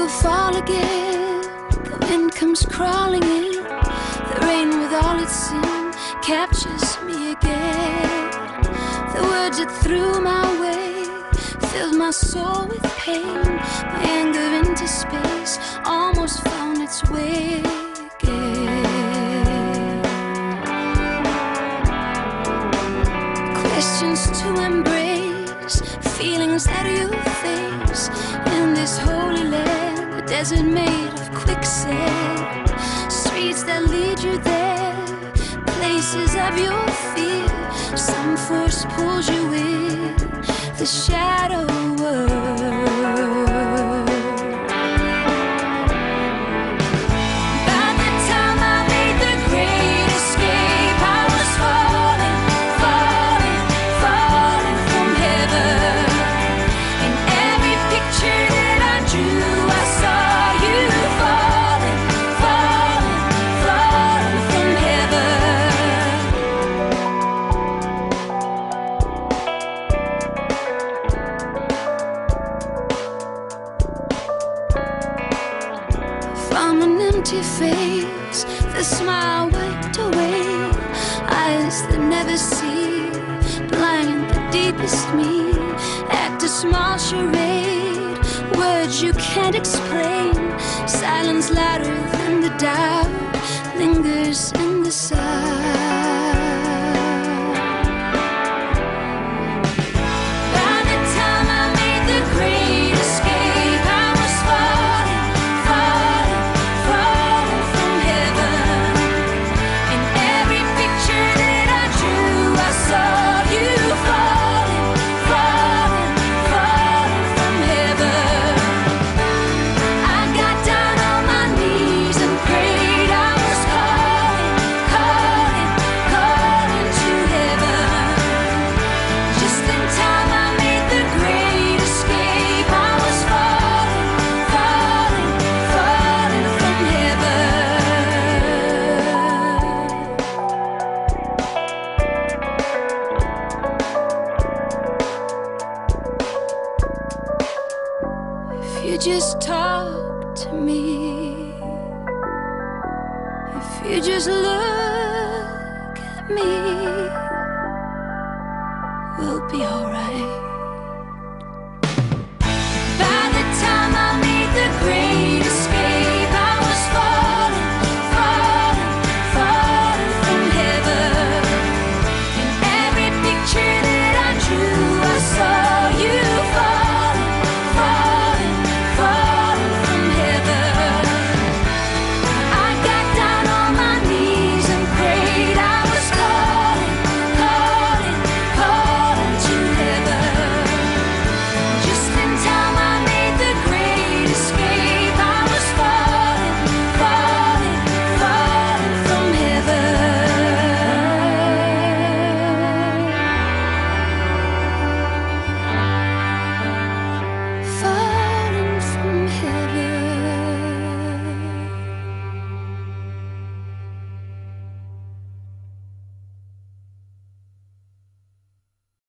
will fall again. The wind comes crawling in. The rain, with all its sin, captures me again. The words that threw my way filled my soul with pain. My anger into space almost found its way again. Questions to embrace, feelings that you face in this holy land, a desert made of quicksand, streets that lead you there, places of your fear. Some force pulls you in, the shadow From an empty face, the smile wiped away. Eyes that never see, blind the deepest me. Act a small charade, words you can't explain. Silence louder than the doubt lingers in the side. Just talk to me, if you just look at me, we'll be alright.